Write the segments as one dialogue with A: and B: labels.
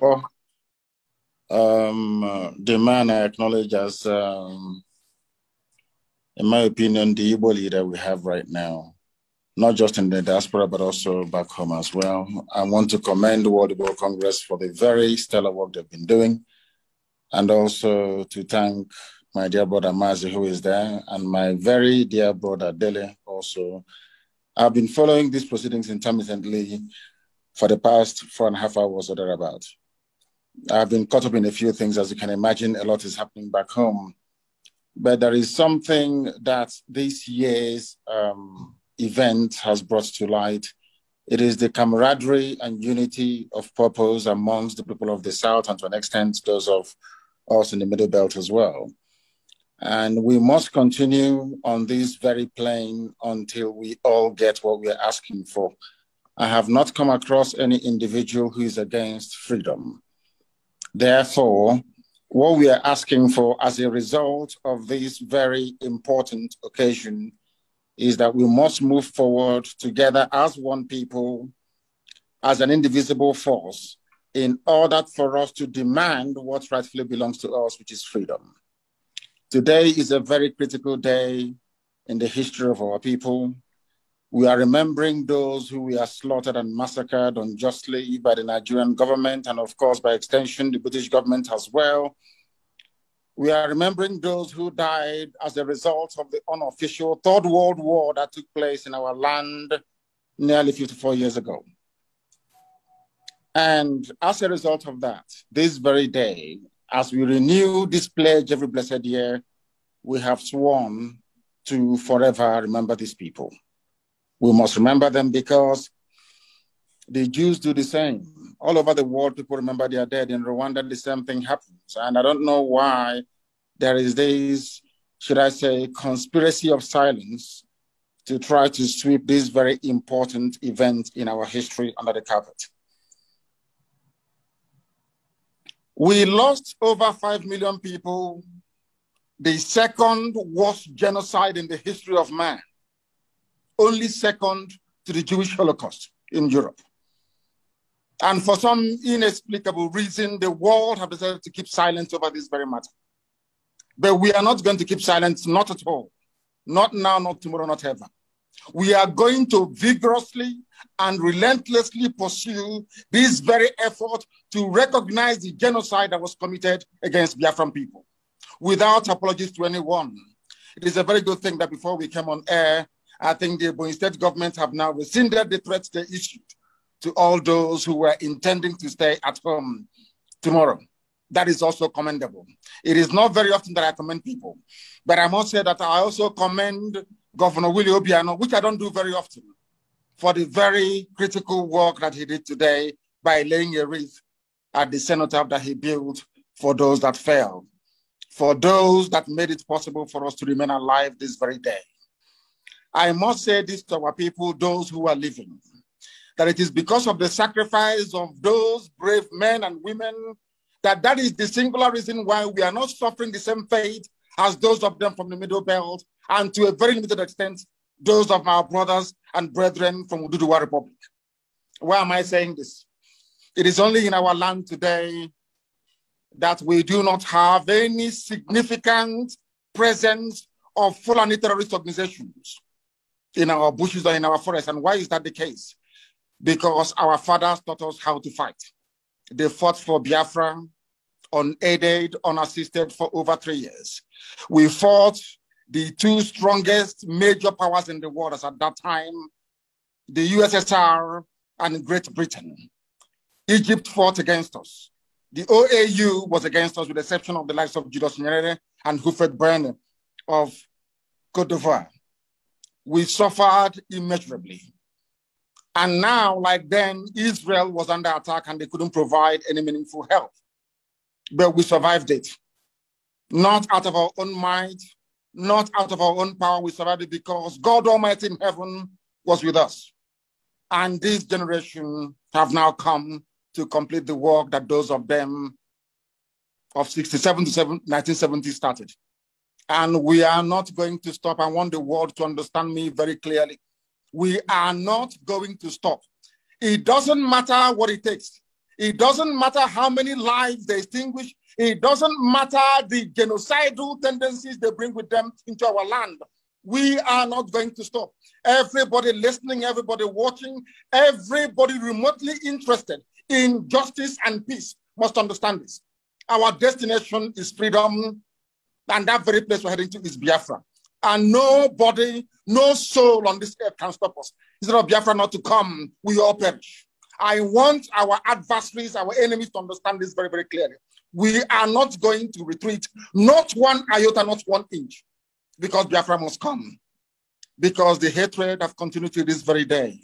A: Oh, um, the man I acknowledge as, um, in my opinion, the Igbo leader we have right now, not just in the diaspora, but also back home as well. I want to commend the World Igbo Congress for the very stellar work they've been doing, and also to thank my dear brother Mazi, who is there, and my very dear brother Dele also. I've been following these proceedings intermittently for the past four and a half hours or thereabouts. I've been caught up in a few things, as you can imagine, a lot is happening back home. But there is something that this year's um, event has brought to light. It is the camaraderie and unity of purpose amongst the people of the South and to an extent those of us in the Middle Belt as well. And we must continue on this very plane until we all get what we are asking for. I have not come across any individual who is against freedom. Therefore, what we are asking for as a result of this very important occasion is that we must move forward together as one people, as an indivisible force, in order for us to demand what rightfully belongs to us, which is freedom. Today is a very critical day in the history of our people. We are remembering those who were slaughtered and massacred unjustly by the Nigerian government, and of course, by extension, the British government as well. We are remembering those who died as a result of the unofficial Third World War that took place in our land nearly 54 years ago. And as a result of that, this very day, as we renew this pledge every blessed year, we have sworn to forever remember these people. We must remember them because the Jews do the same. All over the world, people remember their dead. In Rwanda, the same thing happens. And I don't know why there is this, should I say, conspiracy of silence to try to sweep this very important event in our history under the carpet. We lost over 5 million people, the second worst genocide in the history of man only second to the Jewish Holocaust in Europe. And for some inexplicable reason, the world have decided to keep silent over this very matter. But we are not going to keep silent, not at all. Not now, not tomorrow, not ever. We are going to vigorously and relentlessly pursue this very effort to recognize the genocide that was committed against Biafran people without apologies to anyone. It is a very good thing that before we came on air, I think the Ebonyi state government have now rescinded the threats they issued to all those who were intending to stay at home tomorrow. That is also commendable. It is not very often that I commend people, but I must say that I also commend Governor Willie Obiano, which I don't do very often, for the very critical work that he did today by laying a wreath at the cenotaph that he built for those that fell, for those that made it possible for us to remain alive this very day. I must say this to our people, those who are living, that it is because of the sacrifice of those brave men and women that that is the singular reason why we are not suffering the same fate as those of them from the Middle Belt, and to a very limited extent, those of our brothers and brethren from the Oduduwa Republic. Why am I saying this? It is only in our land today that we do not have any significant presence of Fulani terrorist organizations in our bushes or in our forests. And why is that the case? Because our fathers taught us how to fight. They fought for Biafra unaided, unassisted for over three years. We fought the two strongest major powers in the world at that time, the USSR and Great Britain. Egypt fought against us. The OAU was against us with the exception of the likes of Julius Nyerere and Houphouët-Boigny of Cote d'Ivoire we suffered immeasurably. And now, like then, Israel was under attack and they couldn't provide any meaningful help. But we survived it. Not out of our own might, not out of our own power. We survived it because God Almighty in heaven was with us. And this generation have now come to complete the work that those of them of 67 to 1970 started. And we are not going to stop. I want the world to understand me very clearly. We are not going to stop. It doesn't matter what it takes. It doesn't matter how many lives they extinguish. It doesn't matter the genocidal tendencies they bring with them into our land. We are not going to stop. Everybody listening, everybody watching, everybody remotely interested in justice and peace must understand this. Our destination is freedom, and that very place we're heading to is Biafra. And nobody, no soul on this earth can stop us. Instead of Biafra not to come, we all perish. I want our adversaries, our enemies to understand this very, very clearly. We are not going to retreat, not one iota, not one inch, because Biafra must come. Because the hatred have continued to this very day.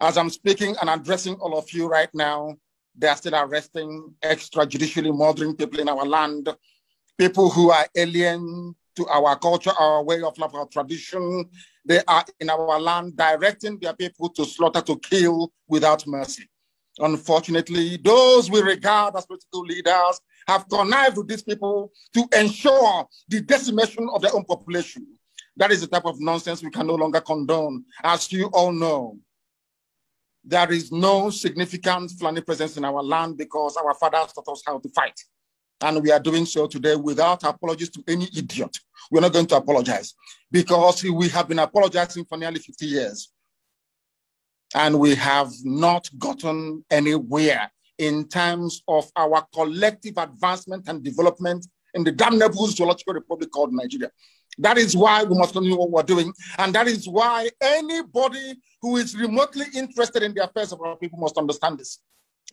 A: As I'm speaking and addressing all of you right now, they are still arresting extrajudicially murdering people in our land, people who are alien to our culture, our way of life, our tradition. They are in our land directing their people to slaughter, to kill without mercy. Unfortunately, those we regard as political leaders have connived with these people to ensure the decimation of their own population. That is the type of nonsense we can no longer condone. As you all know, there is no significant Fulani presence in our land because our fathers taught us how to fight. And we are doing so today without apologies to any idiot. We're not going to apologize because we have been apologizing for nearly 50 years. And we have not gotten anywhere in terms of our collective advancement and development in the damnable zoological republic called Nigeria. That is why we must continue what we're doing. And that is why anybody who is remotely interested in the affairs of our people must understand this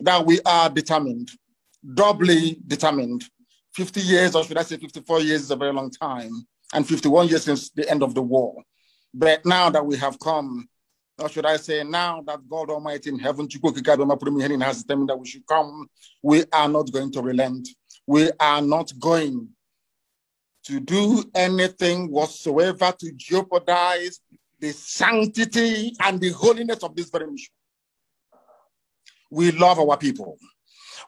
A: that we are determined doubly determined. 50 years, or should I say 54 years, is a very long time, and 51 years since the end of the war. But now that we have come, or should I say, now that God Almighty in heaven, has determined that we should come, we are not going to relent. We are not going to do anything whatsoever to jeopardize the sanctity and the holiness of this very mission. We love our people.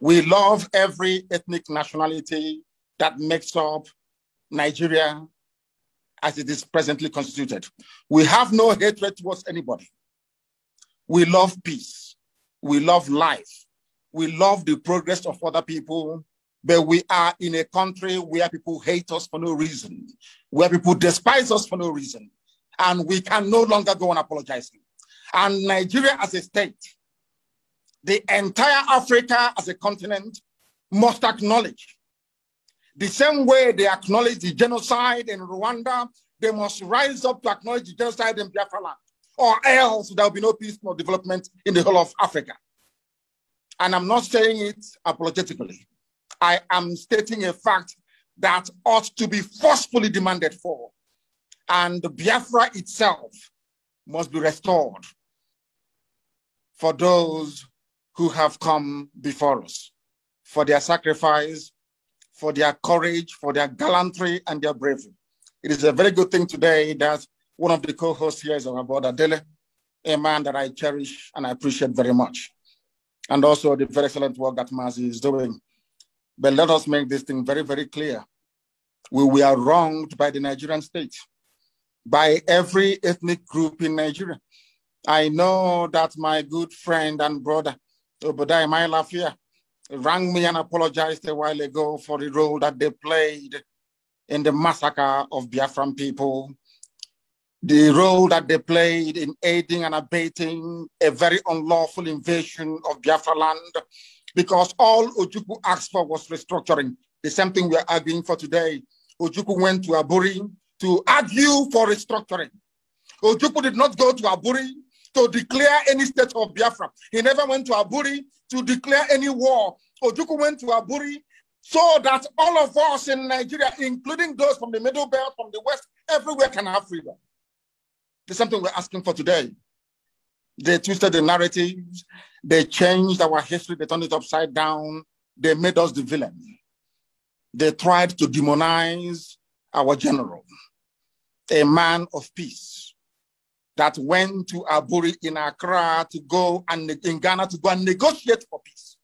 A: We love every ethnic nationality that makes up Nigeria as it is presently constituted. We have no hatred towards anybody. We love peace. We love life. We love the progress of other people, but we are in a country where people hate us for no reason, where people despise us for no reason, and we can no longer go on apologizing. And Nigeria as a state the entire Africa as a continent must acknowledge. The same way they acknowledge the genocide in Rwanda, they must rise up to acknowledge the genocide in Biafra land, or else there will be no peace nor development in the whole of Africa. And I'm not saying it apologetically. I am stating a fact that ought to be forcefully demanded for. And Biafra itself must be restored for those who have come before us for their sacrifice, for their courage, for their gallantry, and their bravery. It is a very good thing today that one of the co-hosts here is our brother Dele, a man that I cherish and I appreciate very much. And also the very excellent work that Mazi is doing. But let us make this thing very, very clear. We, we are wronged by the Nigerian state, by every ethnic group in Nigeria. I know that my good friend and brother, Obadiah Mailafia rang me and apologized a while ago for the role that they played in the massacre of Biafran people, the role that they played in aiding and abating a very unlawful invasion of Biafra land, because all Ojukwu asked for was restructuring. The same thing we're arguing for today. Ojukwu went to Aburi to argue for restructuring. Ojukwu did not go to Aburi to declare any state of Biafra. He never went to Aburi to declare any war. Ojukwu went to Aburi so that all of us in Nigeria, including those from the Middle Belt, from the West, everywhere can have freedom. There's something we're asking for today. They twisted the narratives, they changed our history, they turned it upside down, they made us the villain. They tried to demonize our general, a man of peace that went to Aburi in Accra to go and in Ghana to Gowon and negotiate for peace.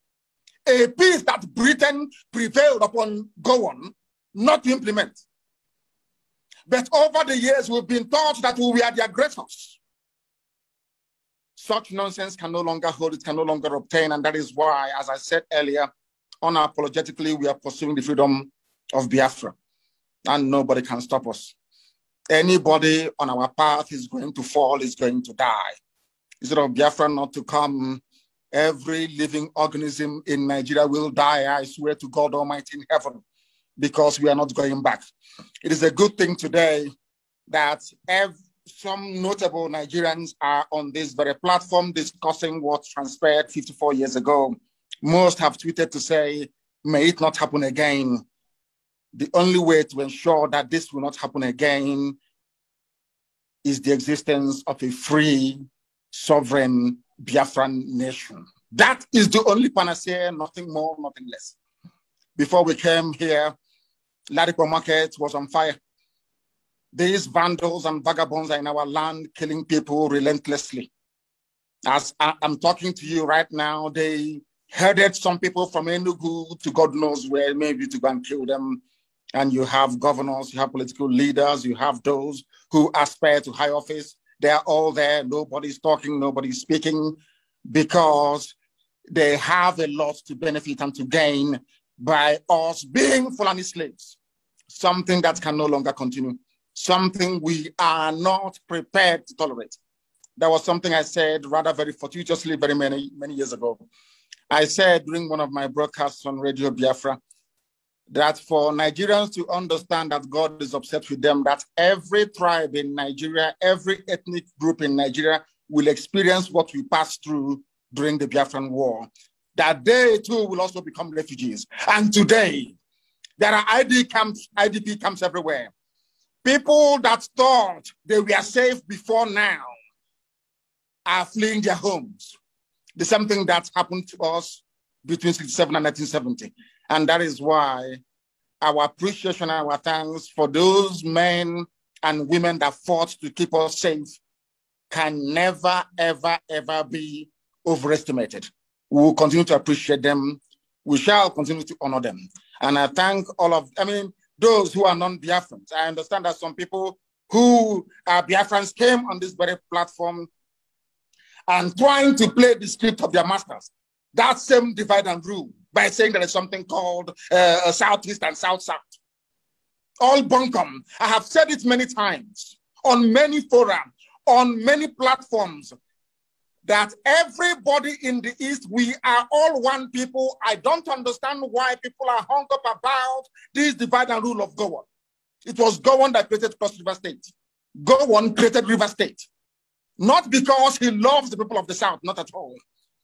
A: A peace that Britain prevailed upon go not to implement. But over the years, we've been taught that we are the aggressors. Such nonsense can no longer hold, it can no longer obtain. And that is why, as I said earlier, unapologetically, we are pursuing the freedom of Biafra. And nobody can stop us. Anybody on our path is going to fall, is going to die. Instead of Biafra not to come, every living organism in Nigeria will die. I swear to God Almighty in heaven, because we are not going back. It is a good thing today that some notable Nigerians are on this very platform discussing what transpired 54 years ago. Most have tweeted to say, may it not happen again. The only way to ensure that this will not happen again is the existence of a free, sovereign Biafran nation. That is the only panacea, nothing more, nothing less. Before we came here, Ladipo Market was on fire. These vandals and vagabonds are in our land killing people relentlessly. As I'm talking to you right now, they herded some people from Enugu to God knows where, maybe to go and kill them. And you have governors, you have political leaders, you have those who aspire to high office. They're all there. Nobody's talking, nobody's speaking because they have a lot to benefit and to gain by us being Fulani slaves, something that can no longer continue something we are not prepared to tolerate. That was something I said rather very fortuitously very many, many years ago. I said during one of my broadcasts on Radio Biafra that for Nigerians to understand that God is upset with them, that every tribe in Nigeria, every ethnic group in Nigeria will experience what we passed through during the Biafran War, that they too will also become refugees. And today, there are ID camps, IDP camps everywhere. People that thought they were safe before now are fleeing their homes. The same thing that happened to us between 67 and 1970. And that is why our appreciation and our thanks for those men and women that fought to keep us safe can never, ever, ever be overestimated. We will continue to appreciate them. We shall continue to honor them. And I thank all of, I mean, those who are non-Biafrans. I understand that some people who are Biafrans came on this very platform and trying to play the script of their masters. That same divide and rule by saying there is something called uh, Southeast and South-South. All bunkum. I have said it many times on many forums, on many platforms that everybody in the East, we are all one people. I don't understand why people are hung up about this divide and rule of Gowon. It was Gowon that created Cross River State. Gowon created River State. Not because he loves the people of the South, not at all,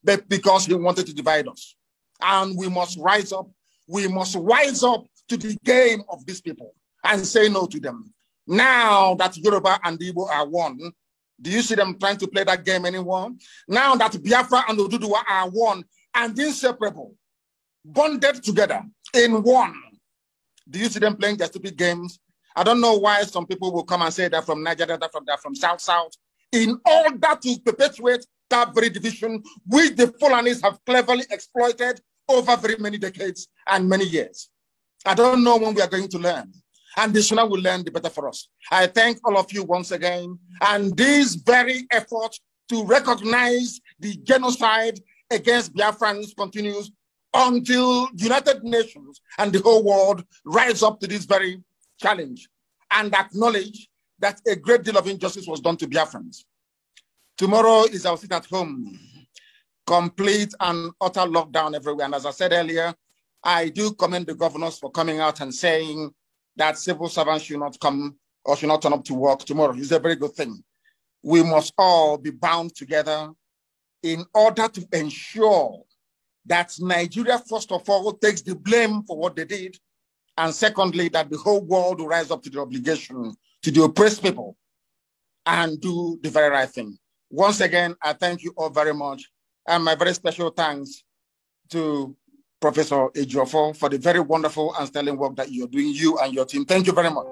A: but because he wanted to divide us. And we must rise up. We must rise up to the game of these people and say no to them. Now that Yoruba and Igbo are one, do you see them trying to play that game anymore? Now that Biafra and Oduduwa are one and inseparable, bonded together in one, do you see them playing their stupid games? I don't know why some people will come and say they're from Nigeria, they're from, they're from South South, in order to perpetuate that very division, which the Fulanis have cleverly exploited over very many decades and many years. I don't know when we are going to learn. And the sooner we learn, the better for us. I thank all of you once again. And this very effort to recognize the genocide against Biafrans continues until the United Nations and the whole world rise up to this very challenge and acknowledge that a great deal of injustice was done to Biafrans. Tomorrow is our sit at home, complete and utter lockdown everywhere. And as I said earlier, I do commend the governors for coming out and saying that civil servants should not come or should not turn up to work tomorrow It's a very good thing. We must all be bound together in order to ensure that Nigeria, first of all, takes the blame for what they did. And secondly, that the whole world will rise up to the obligation to the oppressed people and do the very right thing. Once again, I thank you all very much. And my very special thanks to Professor Ejiofor, for the very wonderful and sterling work that you're doing, you and your team. Thank you very much.